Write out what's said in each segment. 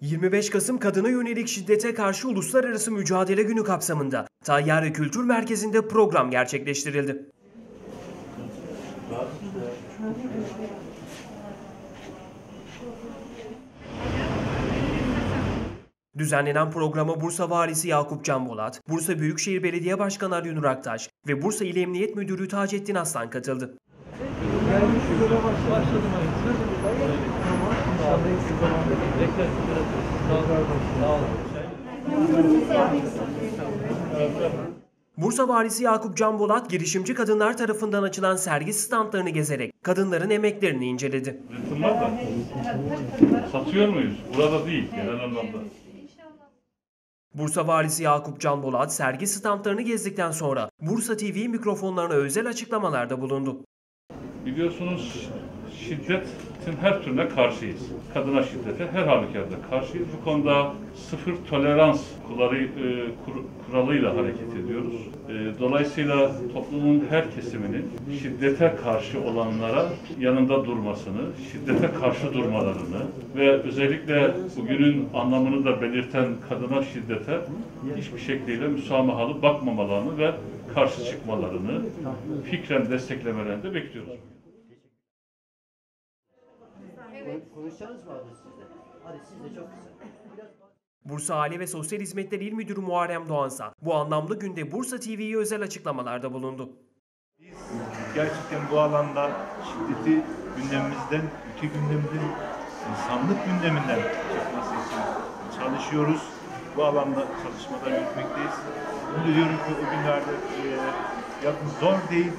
25 Kasım kadına yönelik şiddete karşı uluslararası mücadele günü kapsamında Tayyare Kültür Merkezi'nde program gerçekleştirildi. Düzenlenen programa Bursa Valisi Yakup Can Bolat, Bursa Büyükşehir Belediye Başkanı Ali Nur Aktaş ve Bursa İl Emniyet Müdürü Taceddin Aslan katıldı. Bursa Valisi Yakup Can Bolat, girişimci kadınlar tarafından açılan sergi standlarını gezerek kadınların emeklerini inceledi. Satıyor muyuz? Burada değil genel anlamda. Bursa Valisi Yakup Can Bolat, sergi standlarını gezdikten sonra Bursa TV mikrofonlarına özel açıklamalarda bulundu. Biliyorsunuz şiddetin her türüne karşıyız. Kadına şiddete her halükarda karşıyız. Bu konuda sıfır tolerans kuları, e, kur- kuralıyla hareket ediyoruz. E, dolayısıyla toplumun her kesiminin şiddete karşı olanlara yanında durmasını, şiddete karşı durmalarını ve özellikle bugünün anlamını da belirten kadına şiddete hiçbir şekliyle müsamahalı bakmamalarını ve karşı çıkmalarını fikren desteklemelerini de bekliyoruz. Konuşacağınız mı abi sizde? Hadi siz de çok. Biraz Bursa Aile ve Sosyal Hizmetler İl Müdürü Muharrem Doğansa bu anlamlı günde Bursa TV'ye özel açıklamalarda bulundu. gerçekten bu alanda şiddeti gündemimizden, ülke gündeminden, insanlık gündeminden çıkması için çalışıyoruz. Bu alanda çalışmalar yürütmekteyiz. Bunu diyorum ki o günlerde e, yapın zor değil.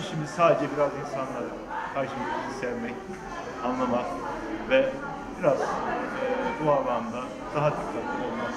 İşimiz sadece biraz insanları karşımızdaki sevmek, anlamak ve biraz e, bu alanda daha dikkatli olmak